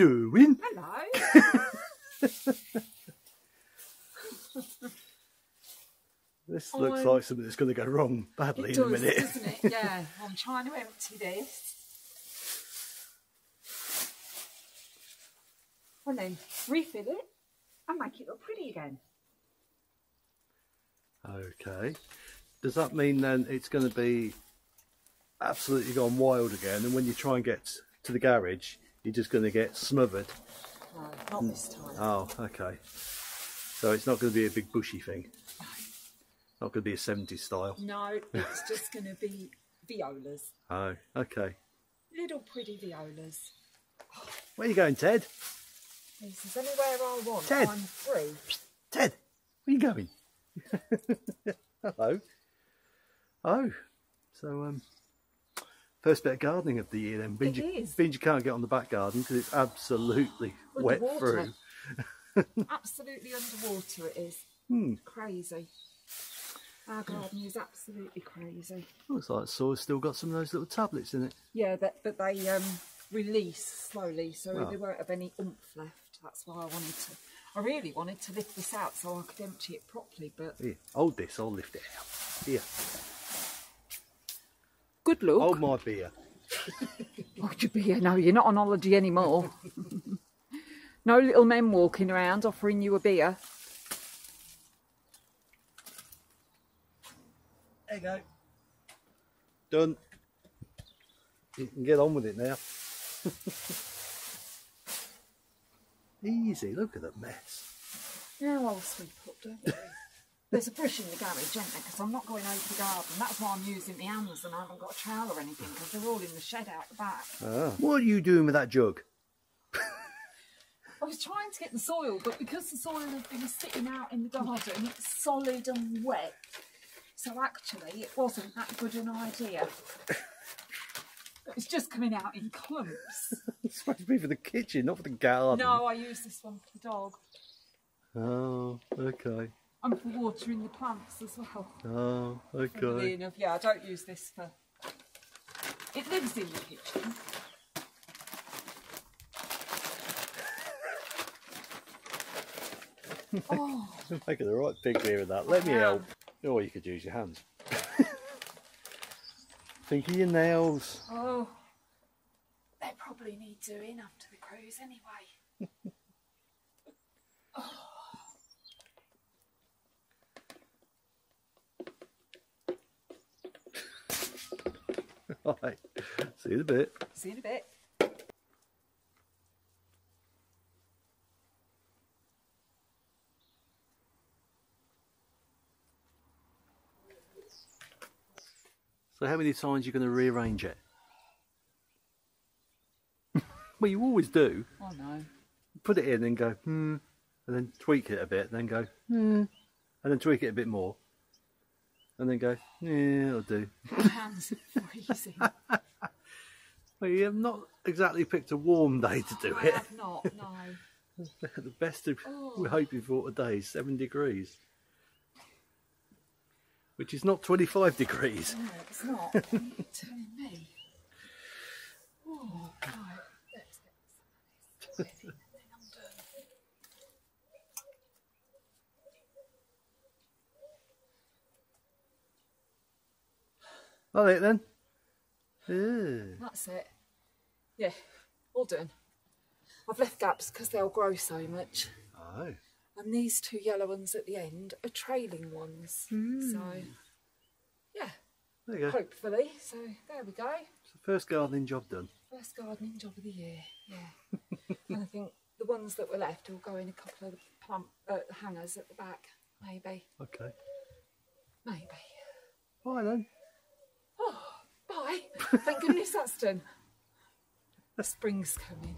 doing? Hello. This looks I'm- like something that's going to go wrong badly in a minute. doesn't it? Yeah. I'm trying to empty this. And then refill it and make it look pretty again. Okay. Does that mean then it's going to be absolutely gone wild again? And when you try and get to the garage, you're just going to get smothered? No, not this time. Oh, okay. So it's not going to be a big bushy thing. No. Not going to be a 70s style. No, it's just going to be violas. Oh, okay. Little pretty violas. Where are you going, Ted? This is anywhere I want. Ted. I'm free. Ted, where are you going? Hello. Oh, so um, first bit of gardening of the year then. Means It you, is. means you can't get on the back garden because it's absolutely wet Underwater. through. Absolutely underwater it is. Hmm. Crazy. Our garden is absolutely crazy. Looks like Saw's still got some of those little tablets in it. Yeah, that, but they um, release slowly, so Oh. they won't have any oomph left. That's why I wanted to. I really wanted to lift this out so I could empty it properly, but Here, hold this, I'll lift it out. Here, good look. hold my beer. Oh, you be no, you're not on holiday anymore. no little men walking around offering you a beer. There you go. Done. You can get on with it now. Easy, look at the mess. Yeah, I'll sweep up, don't worry. There's a brush in the garage, isn't there? Because I'm not going over the garden. That's why I'm using the hands and I haven't got a trowel or anything because they're all in the shed out the back. Ah. What are you doing with that jug? I was trying to get the soil, but because the soil had been sitting out in the garden, it's solid and wet. So actually, it wasn't that good an idea. It's just coming out in clumps. It's supposed to be for the kitchen, not for the garden. No, I use this one for the dog Oh, okay. And for watering the plants as well. Oh, okay. Funnily enough, yeah, I don't use this for. It lives in the kitchen. oh, You're making the right big beer of that. Let me help. Or you could use your hands. Think of your nails. oh, they probably need doing after the cruise anyway. Oh. Right. See you in a bit. See you in a bit. So how many times are you going to rearrange it? well, you always do. Oh no. Put it in and go, hmm, and then tweak it a bit, then go, hmm, and then tweak it a bit more, and then go, yeah, it'll do. My hands are freezing. Well, you have not exactly picked a warm day to do I it. have not, no. the best of, Oh. we're hoping for today is seven degrees, which is not 25 degrees. No, it's not. What are you telling me? Oh, right. Let's get this ready and then I'm done. All right then. Yeah. That's it. Yeah, all done. I've left gaps because they'll grow so much. Oh. And these two yellow ones at the end are trailing ones. So, yeah, There you go. hopefully. So, there we go. It's the first gardening job done. First gardening job of the year, yeah. and I think the ones that were left will go in a couple of plump uh, hangers at the back, maybe, Okay. maybe. Bye then. Thank goodness that's done. The spring's coming.